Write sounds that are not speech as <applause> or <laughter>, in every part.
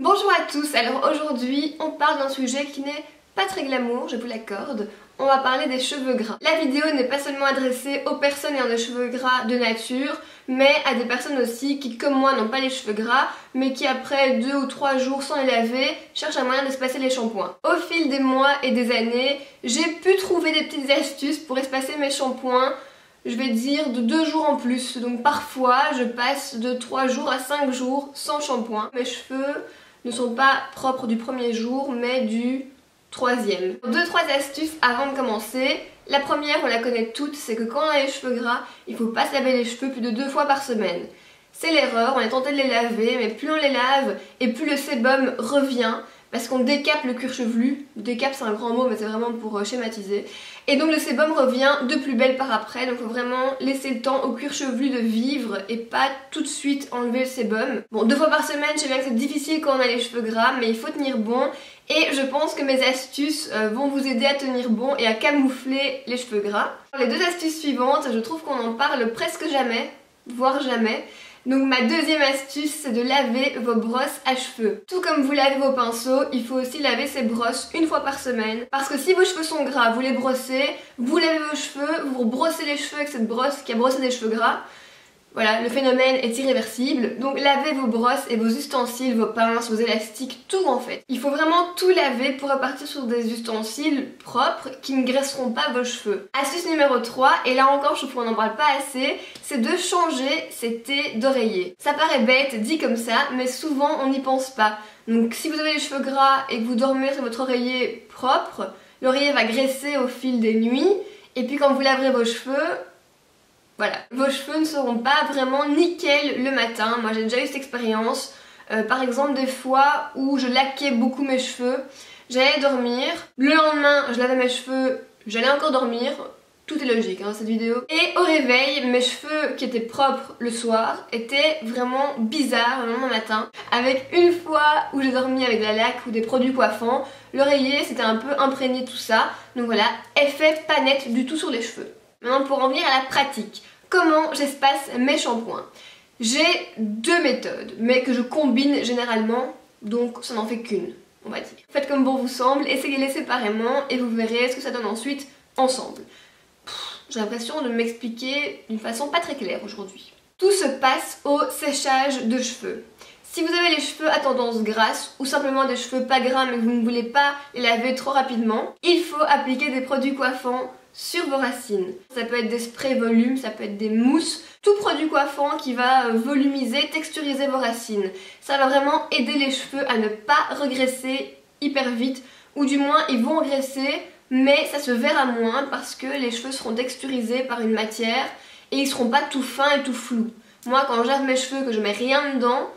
Bonjour à tous, alors aujourd'hui on parle d'un sujet qui n'est pas très glamour, je vous l'accorde. On va parler des cheveux gras. La vidéo n'est pas seulement adressée aux personnes ayant des cheveux gras de nature, mais à des personnes aussi qui, comme moi, n'ont pas les cheveux gras, mais qui après deux ou trois jours sans les laver, cherchent un moyen d'espacer les shampoings. Au fil des mois et des années, j'ai pu trouver des petites astuces pour espacer mes shampoings je vais dire de deux jours en plus. Donc parfois, je passe de 3 jours à 5 jours sans shampoing. Mes cheveux ne sont pas propres du premier jour, mais du troisième. Deux, trois astuces avant de commencer. La première, on la connaît toutes, c'est que quand on a les cheveux gras, il faut pas se laver les cheveux plus de deux fois par semaine. C'est l'erreur, on est tenté de les laver, mais plus on les lave et plus le sébum revient, parce qu'on décape le cuir chevelu. Décape c'est un grand mot mais c'est vraiment pour euh, schématiser. Et donc le sébum revient de plus belle par après, donc faut vraiment laisser le temps au cuir chevelu de vivre et pas tout de suite enlever le sébum. Bon, deux fois par semaine, je sais bien que c'est difficile quand on a les cheveux gras, mais il faut tenir bon. Et je pense que mes astuces euh, vont vous aider à tenir bon et à camoufler les cheveux gras. Les deux astuces suivantes, je trouve qu'on en parle presque jamais, voire jamais. Donc ma deuxième astuce, c'est de laver vos brosses à cheveux. Tout comme vous lavez vos pinceaux, il faut aussi laver ces brosses une fois par semaine. Parce que si vos cheveux sont gras, vous les brossez, vous lavez vos cheveux, vous brossez les cheveux avec cette brosse qui a brossé des cheveux gras. Voilà, le phénomène est irréversible. Donc lavez vos brosses et vos ustensiles, vos pinces, vos élastiques, tout en fait. Il faut vraiment tout laver pour repartir sur des ustensiles propres qui ne graisseront pas vos cheveux. Astuce numéro 3, et là encore je trouve qu'on n'en parle pas assez, c'est de changer ces thés d'oreiller. Ça paraît bête dit comme ça, mais souvent on n'y pense pas. Donc si vous avez les cheveux gras et que vous dormez sur votre oreiller propre, l'oreiller va graisser au fil des nuits. Et puis quand vous laverez vos cheveux, voilà, vos cheveux ne seront pas vraiment nickel le matin. Moi j'ai déjà eu cette expérience. Euh, par exemple des fois où je laquais beaucoup mes cheveux, j'allais dormir, le lendemain je lavais mes cheveux, j'allais encore dormir, tout est logique dans hein, cette vidéo. Et au réveil, mes cheveux qui étaient propres le soir étaient vraiment bizarres le lendemain matin. Avec une fois où j'ai dormi avec de la laque ou des produits coiffants, l'oreiller c'était un peu imprégné tout ça. Donc voilà, effet pas net du tout sur les cheveux. Maintenant pour en venir à la pratique, comment j'espace mes shampoings? J'ai deux méthodes, mais que je combine généralement, donc ça n'en fait qu'une, on va dire. Faites comme bon vous semble, essayez-les séparément et vous verrez ce que ça donne ensuite ensemble. J'ai l'impression de m'expliquer d'une façon pas très claire aujourd'hui. Tout se passe au séchage de cheveux. Si vous avez les cheveux à tendance grasse ou simplement des cheveux pas gras mais que vous ne voulez pas les laver trop rapidement, il faut appliquer des produits coiffants sur vos racines. Ça peut être des sprays volume, ça peut être des mousses, tout produit coiffant qui va euh, volumiser, texturiser vos racines. Ça va vraiment aider les cheveux à ne pas regresser hyper vite, ou du moins ils vont regresser, mais ça se verra moins parce que les cheveux seront texturisés par une matière et ils seront pas tout fins et tout flous. Moi quand j'arrive mes cheveux que je mets rien dedans,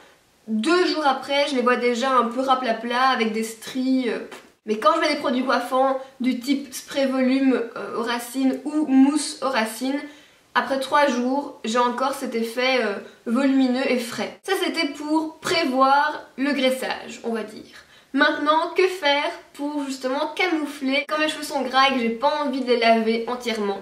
deux jours après je les vois déjà un peu raplapla avec des stries euh, mais quand je mets des produits coiffants du type spray volume euh, aux racines ou mousse aux racines, après 3 jours, j'ai encore cet effet euh, volumineux et frais. Ça c'était pour prévoir le graissage, on va dire. Maintenant, que faire pour justement camoufler quand mes cheveux sont gras et que j'ai pas envie de les laver entièrement?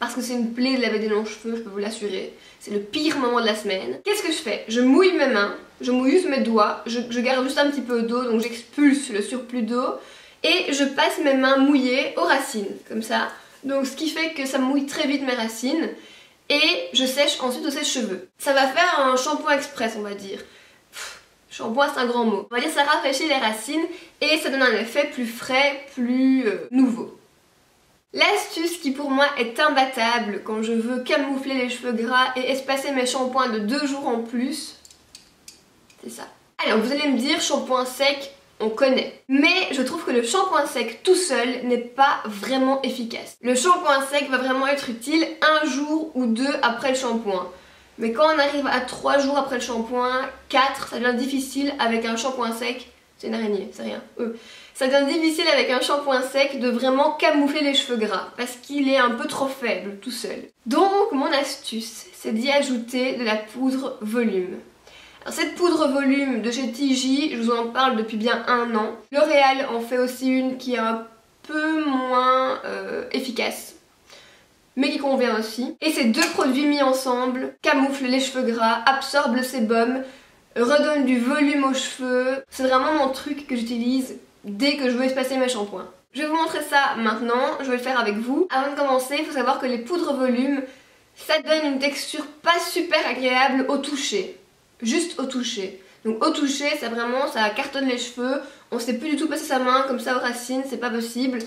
Parce que c'est une plaie de laver des longs cheveux, je peux vous l'assurer. C'est le pire moment de la semaine. Qu'est-ce que je fais? Je mouille mes mains, je mouille juste mes doigts, je, je garde juste un petit peu d'eau, donc j'expulse le surplus d'eau et je passe mes mains mouillées aux racines, comme ça. Donc ce qui fait que ça mouille très vite mes racines et je sèche ensuite au sèche-cheveux. Ça va faire un shampoing express on va dire. shampoing c'est un grand mot. On va dire ça rafraîchit les racines et ça donne un effet plus frais, plus euh, nouveau. L'astuce qui pour moi est imbattable quand je veux camoufler les cheveux gras et espacer mes shampoings de deux jours en plus, c'est ça. Alors vous allez me dire shampoing sec, on connaît. Mais je trouve que le shampoing sec tout seul n'est pas vraiment efficace. Le shampoing sec va vraiment être utile un jour ou deux après le shampoing. Mais quand on arrive à 3 jours après le shampoing, 4, ça devient difficile avec un shampoing sec. C'est une araignée, c'est rien. Euh. Ça devient difficile avec un shampoing sec de vraiment camoufler les cheveux gras parce qu'il est un peu trop faible tout seul. Donc mon astuce, c'est d'y ajouter de la poudre volume cette poudre volume de chez TJ, je vous en parle depuis bien un an. L'Oréal en fait aussi une qui est un peu moins euh, efficace mais qui convient aussi. Et ces deux produits mis ensemble camouflent les cheveux gras, absorbent le sébum, redonne du volume aux cheveux. C'est vraiment mon truc que j'utilise dès que je veux espacer mes shampoings. Je vais vous montrer ça maintenant, je vais le faire avec vous. Avant de commencer, il faut savoir que les poudres volume, ça donne une texture pas super agréable au toucher. Juste au toucher. Donc au toucher, ça vraiment, ça cartonne les cheveux. On sait plus du tout passer sa main comme ça aux racines, c'est pas possible.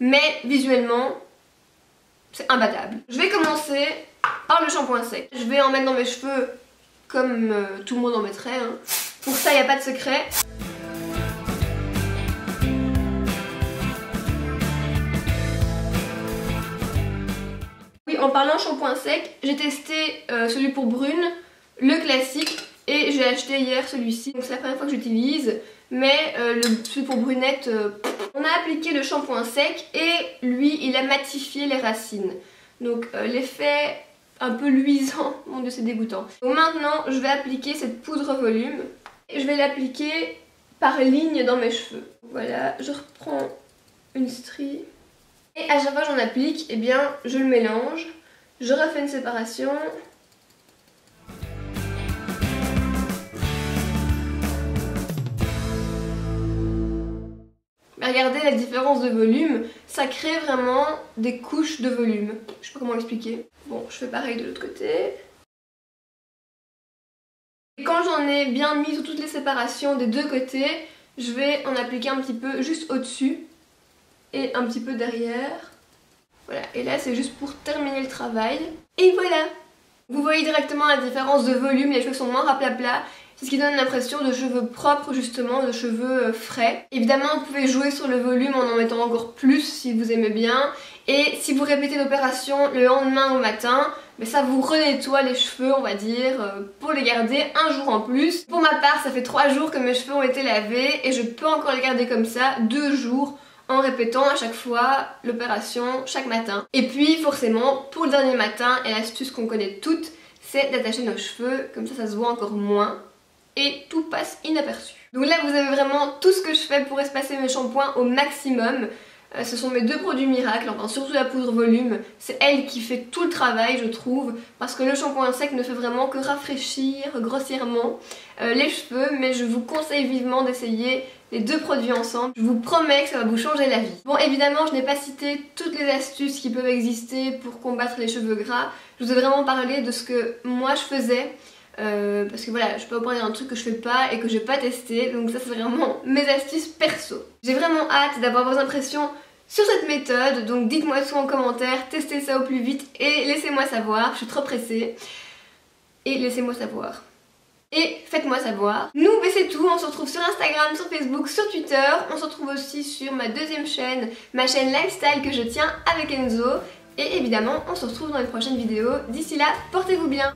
Mais visuellement, c'est imbattable. Je vais commencer par le shampoing sec. Je vais en mettre dans mes cheveux comme euh, tout le monde en mettrait. Hein. Pour ça, il n'y a pas de secret. Oui, en parlant shampoing sec, j'ai testé euh, celui pour brune, le classique, et j'ai acheté hier celui-ci. Donc c'est la première fois que j'utilise. Mais euh, le, celui pour brunette, on a appliqué le shampoing sec et lui, il a matifié les racines. Donc l'effet un peu luisant. <laughs> Mon dieu, c'est dégoûtant. Donc maintenant, je vais appliquer cette poudre volume. Et je vais l'appliquer par ligne dans mes cheveux. Voilà, je reprends une strie. Et à chaque fois que j'en applique, eh bien, je le mélange. Je refais une séparation. Regardez la différence de volume, ça crée vraiment des couches de volume. Je sais pas comment l'expliquer. Bon, je fais pareil de l'autre côté. Et quand j'en ai bien mis sur toutes les séparations des deux côtés, je vais en appliquer un petit peu juste au-dessus et un petit peu derrière. Voilà, et là c'est juste pour terminer le travail. Et voilà Vous voyez directement la différence de volume, les cheveux sont moins raplapla c'est ce qui donne l'impression de cheveux propres justement, de cheveux euh, frais. Évidemment, vous pouvez jouer sur le volume en en mettant encore plus si vous aimez bien. Et si vous répétez l'opération le lendemain au matin, mais ça vous renettoie les cheveux, on va dire, euh, pour les garder un jour en plus. Pour ma part, ça fait trois jours que mes cheveux ont été lavés et je peux encore les garder comme ça deux jours en répétant à chaque fois l'opération chaque matin. Et puis forcément, pour le dernier matin, et l'astuce qu'on connaît toutes, c'est d'attacher nos cheveux, comme ça ça se voit encore moins et tout passe inaperçu. Donc là vous avez vraiment tout ce que je fais pour espacer mes shampoings au maximum. Euh, ce sont mes deux produits miracles, enfin surtout la poudre volume, c'est elle qui fait tout le travail je trouve, parce que le shampoing sec ne fait vraiment que rafraîchir grossièrement euh, les cheveux, mais je vous conseille vivement d'essayer les deux produits ensemble. Je vous promets que ça va vous changer la vie. Bon évidemment je n'ai pas cité toutes les astuces qui peuvent exister pour combattre les cheveux gras, je vous ai vraiment parlé de ce que moi je faisais, euh, parce que voilà, je peux parler d'un truc que je fais pas et que j'ai pas testé, donc ça c'est vraiment mes astuces perso. J'ai vraiment hâte d'avoir vos impressions sur cette méthode, donc dites-moi tout en commentaire, testez ça au plus vite et laissez-moi savoir, je suis trop pressée. Et laissez-moi savoir. Et faites-moi savoir. Nous, c'est tout, on se retrouve sur Instagram, sur Facebook, sur Twitter, on se retrouve aussi sur ma deuxième chaîne, ma chaîne Lifestyle que je tiens avec Enzo. Et évidemment, on se retrouve dans les prochaines vidéos. D'ici là, portez-vous bien.